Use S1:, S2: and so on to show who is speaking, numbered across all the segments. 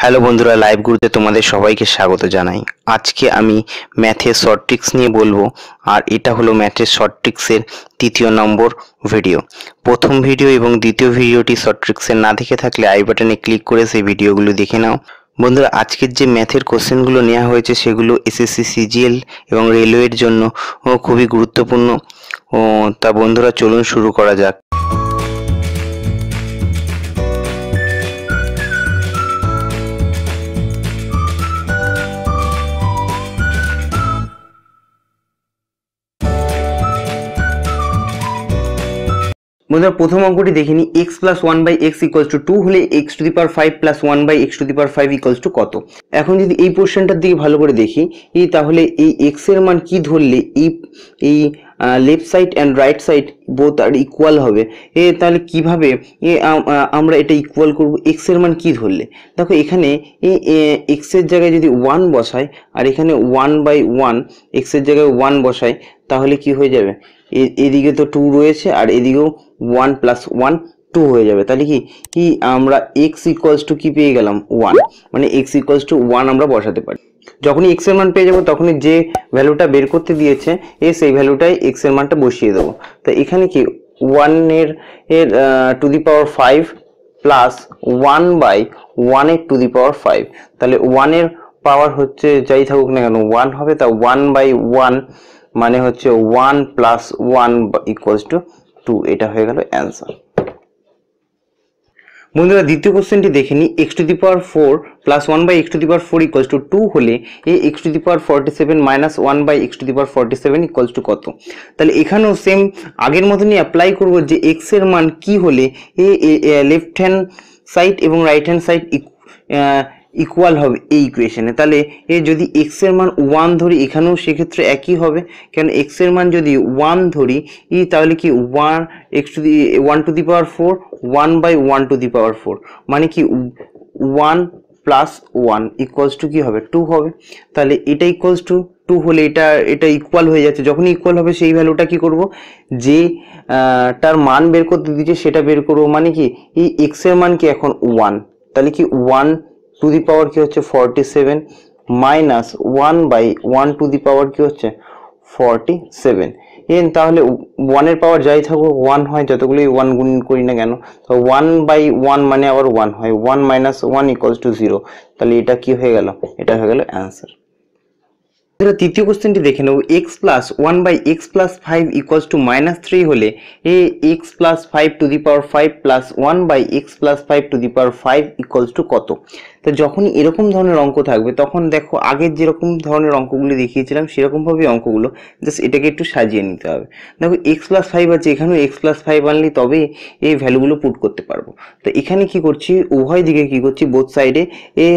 S1: Hello বন্ধুরা live গুরুতে তোমাদের সবাইকে স্বাগত জানাই। আজকে আমি ম্যাথের শর্ট ট্রিক্স নিয়ে বলব, আর এটা হলো ম্যাথের শর্ট ট্রিক্সের তৃতীয় নম্বর ভিডিও প্রথম ভিডিও এবং দ্বিতীয় ভিডিওটি শর্ট ট্রিক্সের না দেখে থাকলে আই বাটনে ক্লিক করে সেই ভিডিওগুলো দেখে নাও। বন্ধুরা, আজকের যে ম্যাথের কোশ্চেনগুলো নেওয়া হয়েছে সেগুলো এসএসসি সিজিএল এবং রেলওয়ের জন্য খুবই গুরুত্বপূর্ণ। তা বন্ধুরা, চলুন শুরু করা যাক। বন্ধুরা, প্রথম অঙ্কটি দেখিনি x plus one by x equals to two হলে x to the power five plus one by x to the power five equals to কত? এখন যদি এই পোর্শনটার দিকে ভালো করে দেখি তাহলে এই এক্সের মান কি ধরলে? এই এই left side and right side both are equal হবে। এ, তাহলে কীভাবে এ আমরা এটা ইকুয়াল করব? এক্সের মান কি ধরলে? দেখো এখানে এই এক্সের জায়গায় যদি ওয়ান বসাই, আর এখানে ওয়ান বাই ওয়ান এক্সের জায়গায় ওয়ান বসাই, তাহলে কি হয়ে যাবে? এ- এদিকে তো টু রয়েছে, আর এদিকেও ওয়ান প্লাস ওয়ান টু হয়ে যাবে। তাহলে কি? কি আমরা এক্স ইকুয়ালস টু কি পেয়ে গেলাম? ওয়ান মানে এক্স ইকুয়ালস টু ওয়ান আমরা বসাতে পারি। যখনই এক্সের মান পেয়ে যাব, তখনই যে ভ্যালুটা বের করতে দিয়েছে, এ সেই ভ্যালুটাই এক্সের মানটা বসিয়ে দেবো। তো এখানে কি ওয়ানের এর to the power five plus one by ওয়ানের টু দি পাওয়ার ফাইভ তাহলে ওয়ানের পাওয়ার হচ্ছে যাই থাকুক না কেন ওয়ান হবে, তা ওয়ান বাই ওয়ান মানে হচ্ছে one plus one equals to two এটা হয়ে গেল অ্যান্সার বন্ধুরা, দ্বিতীয় কোশ্চেনটি দেখে নিই। X to the power four plus one by x to the power four equals to two হলে এই x to the power forty seven minus one by x to the power forty seven equals to কত? তাহলে এখানেও same আগের মতনই apply করব যে এক্সের মান কি হলে এ লেফট হ্যান্ড সাইড এবং রাইট হ্যান্ড সাইড ইকুয়াল হবে এই ইকুয়েশনে তাহলে এ যদি এক্সের মান ওয়ান ধরি, এখানেও সেক্ষেত্রে একই হবে। কেন এক্সের মান যদি ওয়ান ধরি, ই তাহলে কি one x to the one to the power four one by one to the power four মানে কি one plus one equals to two হবে? টু হবে। তাহলে এটা ইকুয়ালস টু টু হলে এটা এটা ইকুয়াল হয়ে যাচ্ছে। যখনই ইকুয়াল হবে, সেই ভ্যালুটা কি করব? যে তার মান বের করতে দিচ্ছে, সেটা বের করব। মানে কি, এই এক্সের মান কি এখন ওয়ান তাহলে কি ওয়ান টু দি পাওয়ার কি হচ্ছে? Forty seven minus one by one to the power কি হচ্ছে? ফর্টি সেভেন এন তাহলে ওয়ানের পাওয়ার যাই থাকুক ওয়ান হয় যতগুলোই ওয়ান গুণ করি না কেন, তো ওয়ান বাই ওয়ান মানে আবার ওয়ান হয়। One minus one equals to zero তাহলে এটা কি হয়ে গেল? এটা হয়ে গেল অ্যান্সার এবার তৃতীয় কোশ্চেনটি দেখে নেব। X plus one by x plus five equals to minus three হলে, এ x plus five to the power five plus one by x plus five to the power five equals to কত? তো যখনই এরকম ধরনের অঙ্ক থাকবে, তখন দেখো আগের যেরকম ধরনের অঙ্কগুলি দেখিয়েছিলাম, সেরকমভাবে অঙ্কগুলো জাস্ট এটাকে একটু সাজিয়ে নিতে হবে। দেখো এক্স প্লাস ফাইভ আছে, এখানেও এক্স প্লাস ফাইভ আনলে তবে এই ভ্যালুগুলো পুট করতে পারব। তো এখানে কি করছি, উভয় দিকে কি করছি বোথ সাইডে এ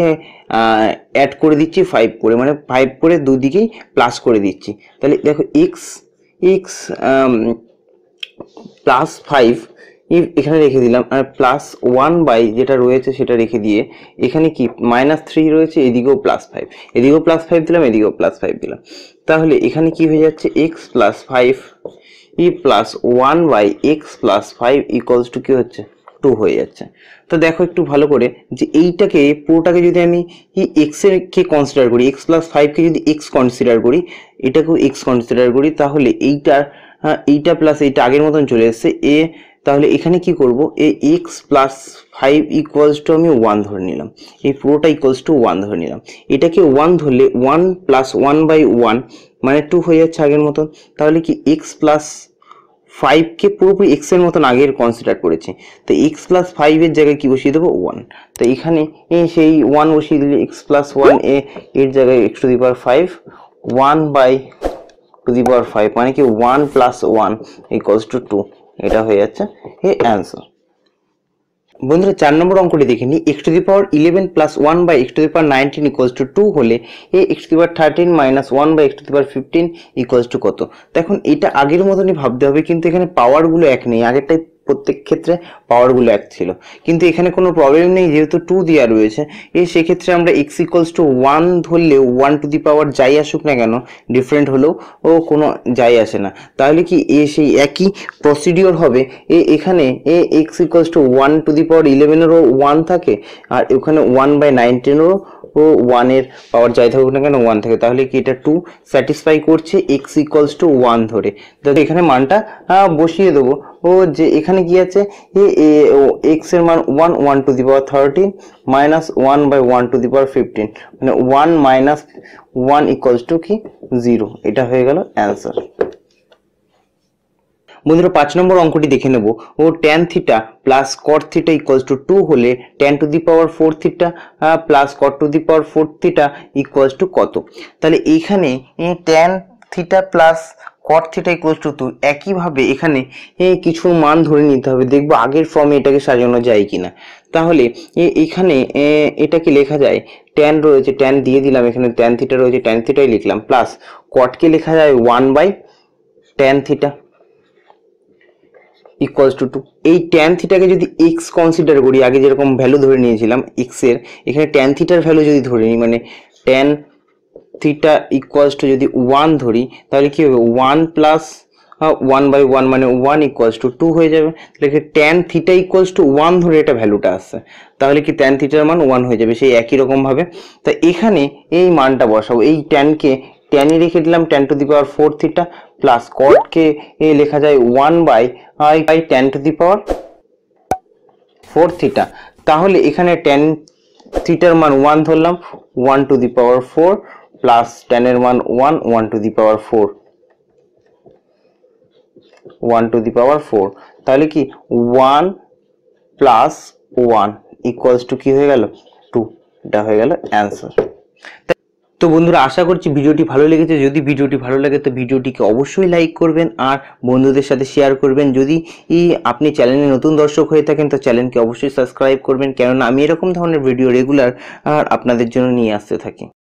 S1: অ্যাড করে দিচ্ছি ফাইভ করে মানে ফাইভ করে দুদিকেই প্লাস করে দিচ্ছি। তাহলে দেখো এক্স এক্স প্লাস ফাইভ এখানে রেখে দিলাম আর প্লাস ওয়ান বাই যেটা রয়েছে সেটা রেখে দিয়ে এখানে কি মাইনাস থ্রি রয়েছে এদিকেও প্লাস ফাইভ এদিকেও প্লাস ফাইভ দিলাম এদিকেও প্লাস ফাইভ দিলাম। তাহলে এখানে কি হয়ে যাচ্ছে x plus five E plus one by x plus five equals to কি হচ্ছে টু হয়ে যাচ্ছে। তো দেখো একটু ভালো করে যে এইটাকে পুরোটাকে যদি আমি এই এক্সের কে কনসিডার করি এক্স প্লাস ফাইভকে যদি এক্স কনসিডার করি এটাকেও এক্স কনসিডার করি তাহলে এইটার হ্যাঁ, এইটা প্লাস এইটা আগের মতন চলে এসছে এ তাহলে এখানে কি করব? এ x plus five equals to আমি ওয়ান ধরে নিলাম। এই পুরোটা ইকুয়ালস টু ওয়ান ধরে নিলাম। এটাকে ওয়ান ধরলে one plus one by one মানে টু হয়ে যাচ্ছে আগের মতন। তাহলে কি এক্স প্লাস ফাইভকে পুরোপুরি এক্সের মতন আগের কনসিডার করেছি। তো এক্স প্লাস ফাইভের জায়গায় কি বসিয়ে দেবো? ওয়ান তো এখানে সেই ওয়ান বসিয়ে দিলে এক্স প্লাস ওয়ান এ এর জায়গায় x to the power five one by to the power five মানে কি one plus one equals to two এটা হয়ে যাচ্ছে এ অ্যান্সার বন্ধুরা, চার নম্বর অঙ্কটি দেখে নিই। X to the power eleven plus one by x to the power nineteen equals to two হলে এ x to the power thirteen minus one by x to the power fifteen equals to কত? দেখুন, এটা আগের মতনই ভাবতে হবে, কিন্তু এখানে পাওয়ারগুলো এক নেই। আগেরটাই প্রত্যেক ক্ষেত্রে পাওয়ারগুলো এক ছিল। কিন্তু এখানে কোনো প্রবলেম নেই, যেহেতু টু দেওয়া রয়েছে, এ সেক্ষেত্রে আমরা এক্স ইকলস টু ওয়ান ধরলেও ওয়ান টু দি পাওয়ার যাই আসুক না কেন ডিফারেন্ট হলেও ও কোনো যাই আসে না। তাহলে কি এ সেই একই প্রসিডিওর হবে? এ এখানে এ x equals to one to the power ইলেভেনেরও one থাকে, আর ওখানে ওয়ান বাই নাইনটিনেরও ওয়ানের পাওয়ার যাই থাকুক না কেন ওয়ান থাকে। তাহলে কি এটা টু স্যাটিসফাই করছে এক্স ইকলস টু ওয়ান ধরে। তাহলে এখানে মানটা বসিয়ে দেবো। ও, যে এখানে কি আছে? এ এক্সের মান one one to the power thirteen minus one by one to the power fifteen মানে one minus one equals to কি? জিরো এটা হয়ে গেল অ্যান্সার বন্ধুরা পাঁচ নম্বর অঙ্কটি দেখে নেব। ও tan theta plus cot theta equals to two হলে tan to the power four theta plus cot to the power four theta equals to কত? তাহলে এইখানে tan theta plus cot theta equals to two একইভাবে এখানে কিছু মান ধরে নিতে হবে। দেখব আগের ফর্মে এটাকে সাজানো যায় কিনা। তাহলে এ- এখানে এ, এটা কি লেখা যায় ট্যান রয়েছে ট্যান দিয়ে দিলাম এখানে ট্যান থিটা রয়েছে ট্যান থিটাই লিখলাম। প্লাস কটকে লেখা যায় one by tan theta equals to two এই ট্যান থিটাকে যদি এক্স কনসিডার করি, আগে যেরকম ভ্যালু ধরে নিয়েছিলাম এক্সের, এখানে ট্যান থিটার ভ্যালু যদি ধরে নিই মানে ট্যান থিটা ইকুয়ালস টু যদি ওয়ান ধরি, তাহলে কি হবে? One plus one by one মানে ওয়ান ইকুয়ালস টু টু হয়ে যাবে। তাহলে tan theta equals to one ধরে এটা ভ্যালুটা আসছে। তাহলে কি ট্যান থিটার মান ওয়ান হয়ে যাবে, সেই একই রকম ভাবে। তা এখানে এই মানটা বসাবো। এই ট্যানকে ট্যানই রেখে দিলাম tan to the power four theta plus কটকে লেখা যায় one by by tan to the power four theta তাহলে এখানে টেন থিটার মান ওয়ান ধরলাম one to the power four plus টেনের মান one one to the power four one to the power four তাহলে কি? One plus one equals to two হয়ে গেল? টু এটা হয়ে গেল অ্যান্সার তো বন্ধুরা, আশা করছি ভিডিওটি ভালো লেগেছে। যদি ভিডিওটি ভালো লাগে, তো ভিডিওটিকে অবশ্যই লাইক করবেন আর বন্ধুদের সাথে শেয়ার করবেন। যদি আপনি চ্যানেলে নতুন দর্শক হয়ে থাকেন, তো চ্যানেলকে অবশ্যই সাবস্ক্রাইব করবেন। কেননা, আমি এরকম ধরনের ভিডিও রেগুলার আপনাদের জন্য নিয়ে আসতে থাকি।